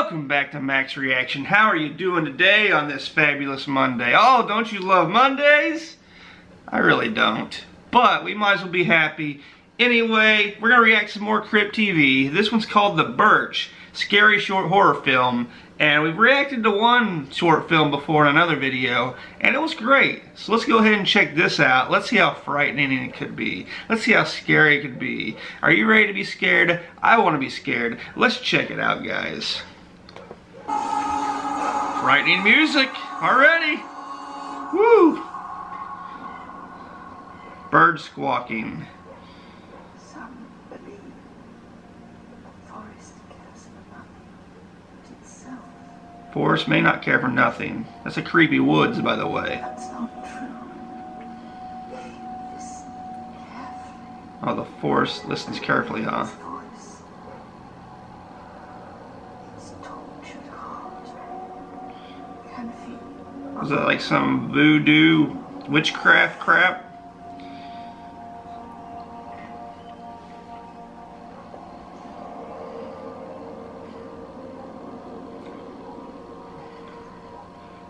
Welcome back to Max Reaction. How are you doing today on this fabulous Monday? Oh, don't you love Mondays? I really don't. But we might as well be happy. Anyway, we're going to react to some more Crypt TV. This one's called The Birch, scary short horror film. And we've reacted to one short film before in another video, and it was great. So let's go ahead and check this out. Let's see how frightening it could be. Let's see how scary it could be. Are you ready to be scared? I want to be scared. Let's check it out, guys. Frightening music already. Woo! Bird squawking. Some believe the forest cares for nothing but itself. Forest may not care for nothing. That's a creepy woods, by the way. That's not true. Oh, the forest listens carefully, huh? Is that like some voodoo witchcraft crap?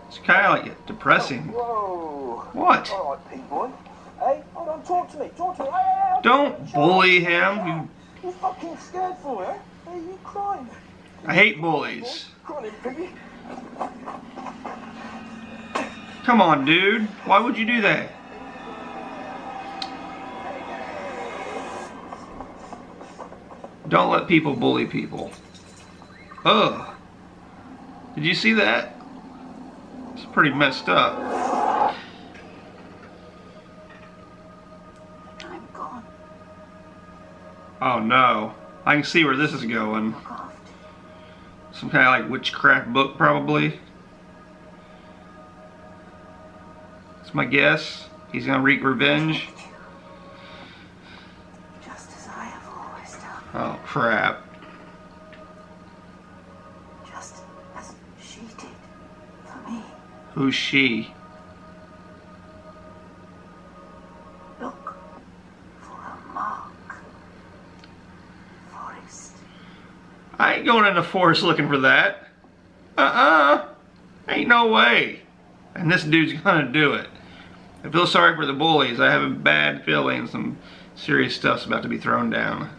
It's kind of like depressing. Whoa. What? All right, boy. Hey, hold on, talk to me, talk to me. Hey, Don't bully him, you- You fucking scared for her? Eh? Hey, you crying? I hate bullies. Come on in, piggy. Come on, dude. Why would you do that? Don't let people bully people. Ugh. Did you see that? It's pretty messed up. I'm gone. Oh no. I can see where this is going. Look after you. Some kind of like witchcraft book, probably. That's my guess. He's gonna wreak revenge. Just as I have always done. Oh crap. Just as she did for me. Who's she? Look for a mark. Forest. I ain't going in the forest looking for that. Uh-uh. Ain't no way. And this dude's gonna do it. I feel sorry for the bullies. I have a bad feeling some serious stuff's about to be thrown down.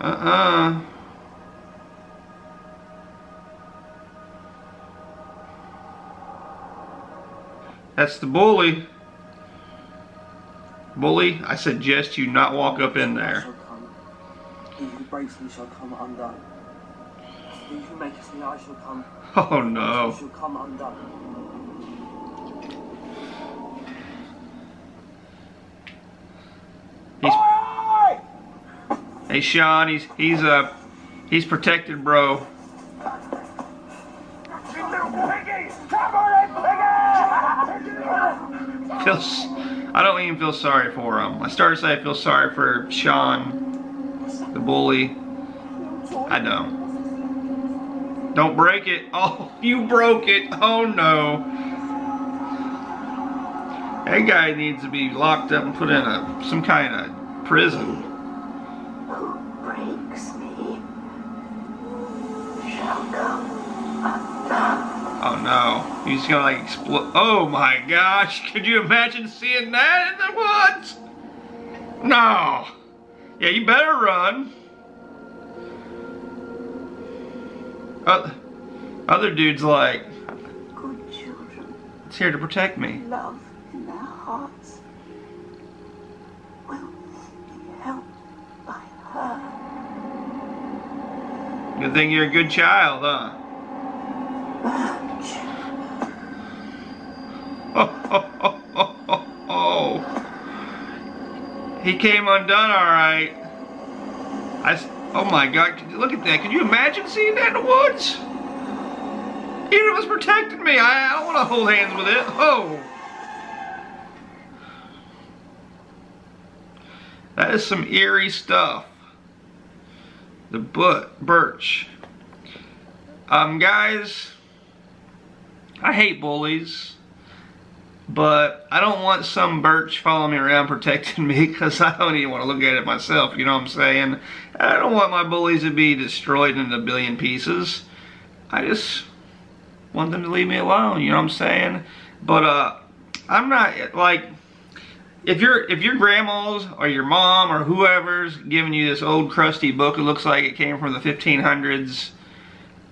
Uh-uh. That's the bully. Bully, I suggest you not walk up in there. He who breaks me shall come undone. He who maketh me, I shall come. Oh I no. shall come undone. He's, hey Sean, he's he's uh he's protected, bro. You little piggy! Come on in, piggy! Feels I don't even feel sorry for him. I started to say I feel sorry for Sean, the bully. I don't. Don't break it. Oh, you broke it. Oh no. That guy needs to be locked up and put in a some kind of prison. Who breaks me shall undone. Oh no. He's gonna like explode. Oh my gosh. Could you imagine seeing that in the woods? No. Yeah, you better run. Uh, other dude's like, Good children it's here to protect me. love in their hearts will be helped by her. Good thing you're a good child, huh? Oh, oh, oh, oh, oh. He came undone, all right. I, oh my God, look at that. Could you imagine seeing that in the woods? Even if it was protecting me, I, I don't want to hold hands with it. Oh. That is some eerie stuff. The but birch. Um, guys, I hate bullies. But I don't want some birch following me around protecting me because I don't even want to look at it myself, you know what I'm saying? I don't want my bullies to be destroyed into a billion pieces. I just want them to leave me alone, you know what I'm saying? But uh I'm not like if your if your grandma's or your mom or whoever's giving you this old crusty book, it looks like it came from the 1500s,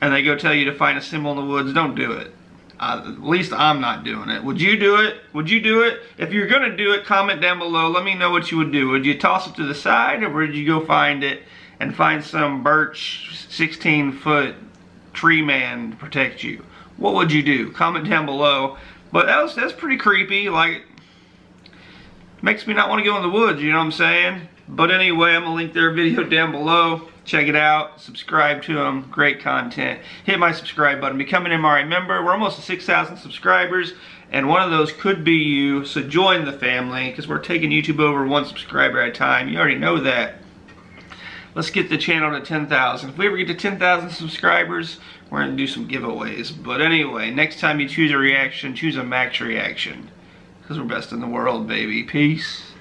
and they go tell you to find a symbol in the woods, don't do it. Uh, at least I'm not doing it. Would you do it? Would you do it? If you're gonna do it, comment down below. Let me know what you would do. Would you toss it to the side, or would you go find it and find some birch 16 foot tree man to protect you? What would you do? Comment down below. But that was that's pretty creepy. Like makes me not want to go in the woods, you know what I'm saying? But anyway, I'm going to link their video down below. Check it out. Subscribe to them. Great content. Hit my subscribe button. Become an MRA member. We're almost at 6,000 subscribers, and one of those could be you. So join the family, because we're taking YouTube over one subscriber at a time. You already know that. Let's get the channel to 10,000. If we ever get to 10,000 subscribers, we're going to do some giveaways. But anyway, next time you choose a reaction, choose a max reaction. Because we're best in the world, baby. Peace.